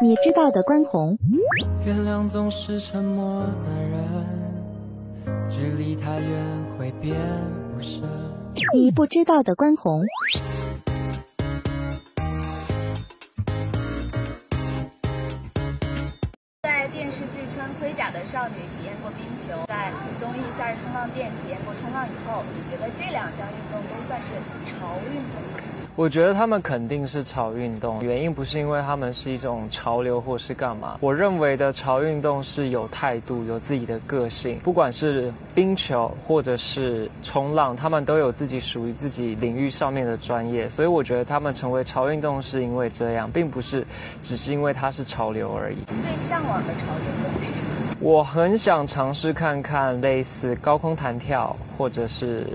你知道的关宏，原谅总是沉默的人，距离太远会变无声。你不知道的关宏，在电视剧《穿盔甲的少女》体验过冰球，在综艺《夏日冲浪店》体验过冲浪以后，你觉得这两项运动都算是潮运动吗？我觉得他们肯定是潮运动，原因不是因为他们是一种潮流或是干嘛。我认为的潮运动是有态度、有自己的个性，不管是冰球或者是冲浪，他们都有自己属于自己领域上面的专业。所以我觉得他们成为潮运动是因为这样，并不是只是因为它是潮流而已。最向往的潮流动是什么？我很想尝试看看类似高空弹跳，或者是。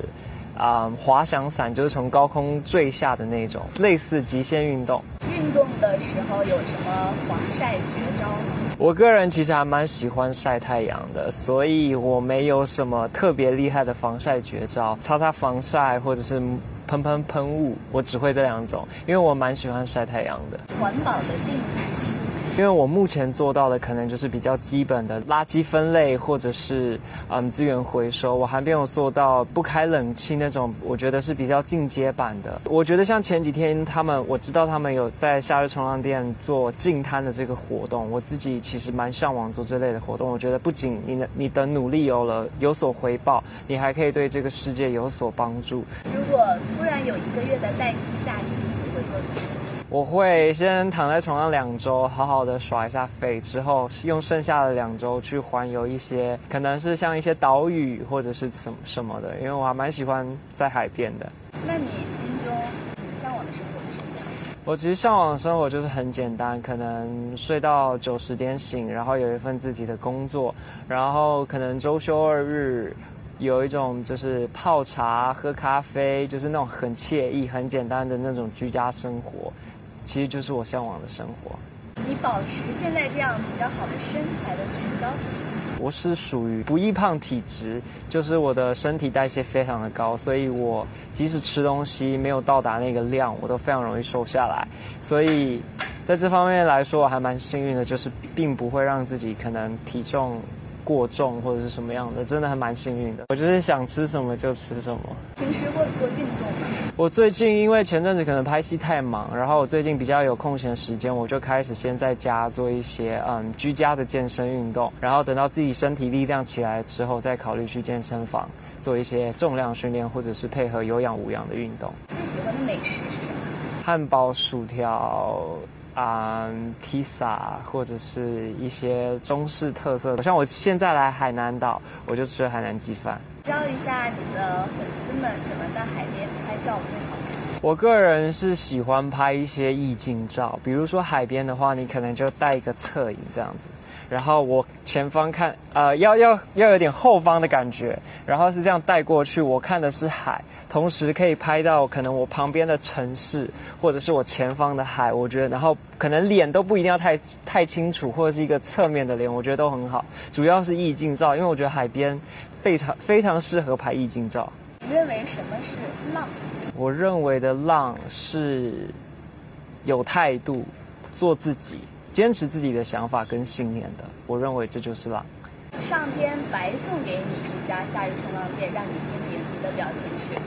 啊，滑翔伞就是从高空坠下的那种，类似极限运动。运动的时候有什么防晒绝招吗？我个人其实还蛮喜欢晒太阳的，所以我没有什么特别厉害的防晒绝招，擦擦防晒或者是喷喷喷雾，我只会这两种，因为我蛮喜欢晒太阳的。环保的定义。因为我目前做到的可能就是比较基本的垃圾分类，或者是嗯资源回收，我还没有做到不开冷气那种，我觉得是比较进阶版的。我觉得像前几天他们，我知道他们有在夏日冲浪店做净滩的这个活动，我自己其实蛮向往做这类的活动。我觉得不仅你的你的努力有了有所回报，你还可以对这个世界有所帮助。如果突然有一个月的带薪假期，你会做什么？我会先躺在床上两周，好好的耍一下废，之后用剩下的两周去环游一些，可能是像一些岛屿或者是什什么的，因为我还蛮喜欢在海边的。那你心中向往的生活是什么样？我其实向往的生活就是很简单，可能睡到九十点醒，然后有一份自己的工作，然后可能周休二日，有一种就是泡茶、喝咖啡，就是那种很惬意、很简单的那种居家生活。其实就是我向往的生活。你保持现在这样比较好的身材的绝招是什么？我是属于不易胖体质，就是我的身体代谢非常的高，所以我即使吃东西没有到达那个量，我都非常容易瘦下来。所以在这方面来说，我还蛮幸运的，就是并不会让自己可能体重。过重或者是什么样的，真的还蛮幸运的。我就是想吃什么就吃什么。平时会做运动吗？我最近因为前阵子可能拍戏太忙，然后我最近比较有空闲时间，我就开始先在家做一些嗯居家的健身运动，然后等到自己身体力量起来之后，再考虑去健身房做一些重量训练，或者是配合有氧无氧的运动。最喜欢的美食是什么？汉堡、薯条。啊，披萨或者是一些中式特色的，像我现在来海南岛，我就吃海南鸡饭。教一下你的粉丝怎么在海边拍照最好。我个人是喜欢拍一些意境照，比如说海边的话，你可能就带一个侧影这样子。然后我前方看，呃，要要要有点后方的感觉，然后是这样带过去，我看的是海，同时可以拍到可能我旁边的城市，或者是我前方的海，我觉得，然后可能脸都不一定要太太清楚，或者是一个侧面的脸，我觉得都很好。主要是意境照，因为我觉得海边非常非常适合拍意境照。你认为什么是浪？我认为的浪是有态度，做自己。坚持自己的想法跟信念的，我认为这就是浪。上天白送给你一家夏日冲浪店，让你经营，你的表情是：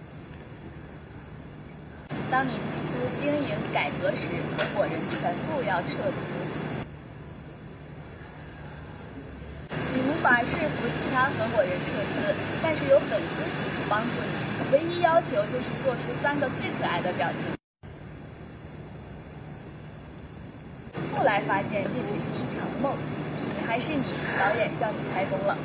当你提出经营改革时，合伙人全部要撤资。你无法说服其他合伙人撤资，但是有粉丝提出帮助你，唯一要求就是做出三个最可爱的表情。后来发现这只是一场梦，还是你导演叫你开工了。